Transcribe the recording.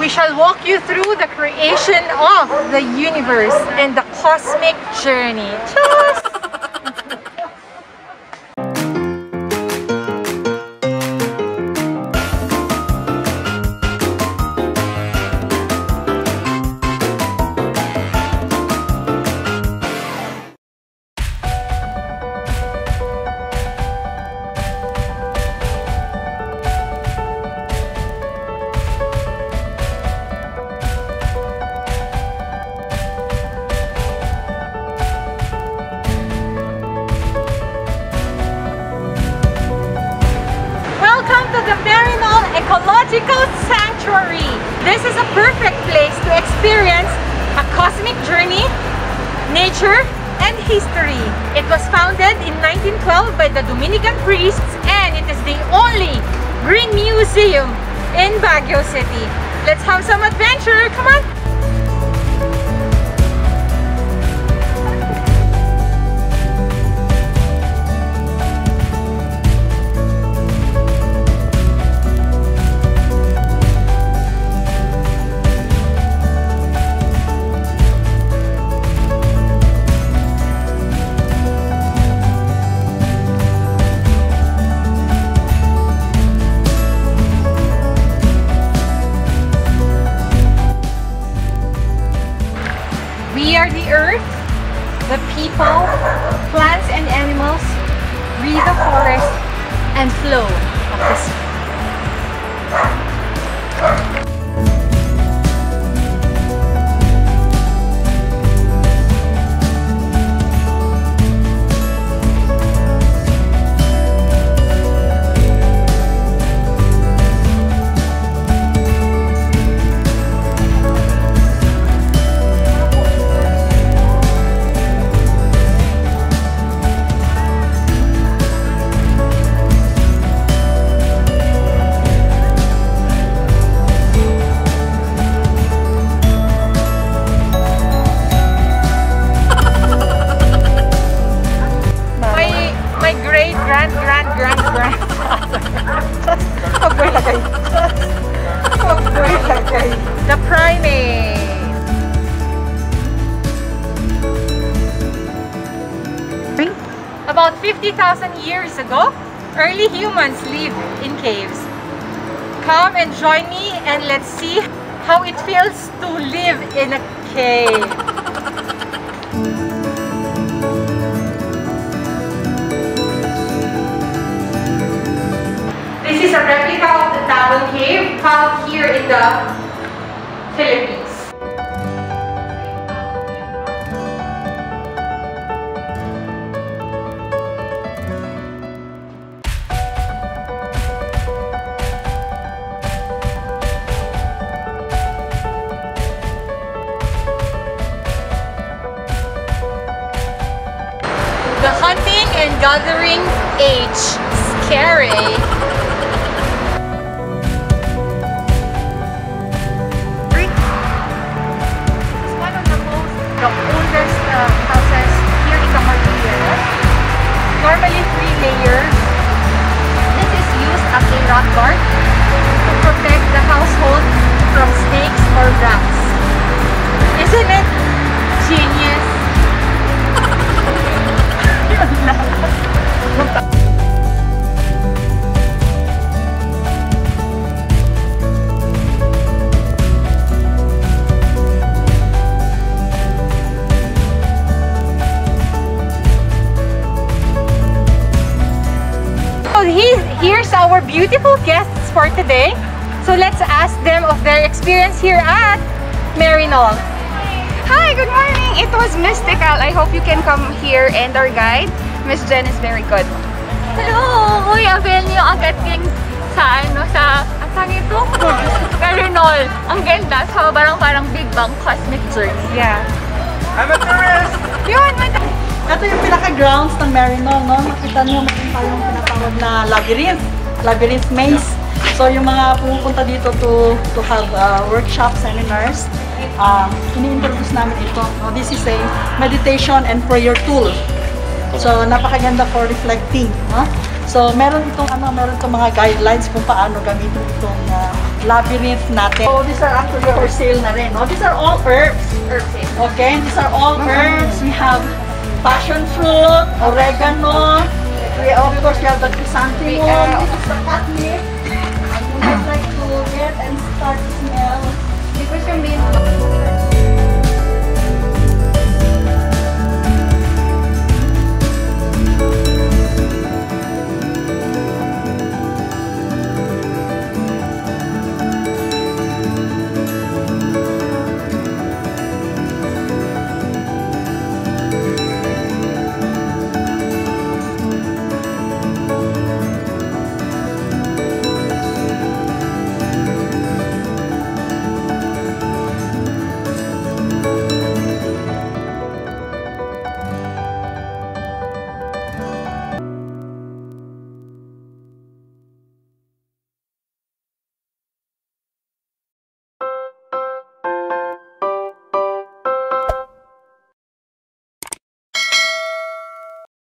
we shall walk you through the creation of the universe and the cosmic journey. Cheers! Ecological Sanctuary. This is a perfect place to experience a cosmic journey, nature, and history. It was founded in 1912 by the Dominican priests and it is the only green museum in Baguio City. Let's have some adventure. Come on. The people, plants and animals, breathe the forest, and flow of the sea. The primate. About 50,000 years ago, early humans lived in caves. Come and join me and let's see how it feels to live in a cave. Found here in the Philippines. The hunting and gathering age. Scary. Normally three layers. This is used as a rock guard to protect the household from snakes or rats. Isn't it genius? Beautiful guests for today. So let's ask them of their experience here at Marinol. Hi, good morning. It was mystical. I hope you can come here and our guide, Miss Jen is very good. Hello! Uy, avail niyo agad yung sa ano, sa, ang ito? Marinol. Ang ganda. So, parang parang Big Bang Cosmic Journey. Yeah. I'm a tourist! Yun, Ito yung pinaka-grounds ng Marinol, no? Makita nyo meron tayong tinatawag na labyrinth, labyrinth maze. So yung mga pumupunta dito to to have uh, workshop seminars, um, ini-introduce namin ito. No? This is a meditation and prayer tool. So napakaganda for reflecting. No? So, meron itong ano, meron itong mga guidelines kung paano gamitin itong uh, labyrinth natin. So, these are actually for sale na rin. No? These are all herbs. Herbs. Okay, these are all herbs. We have passion fruit, oregano. We, of course, we have the chrysanthemum. I would like to get and start to smell. Because you mean...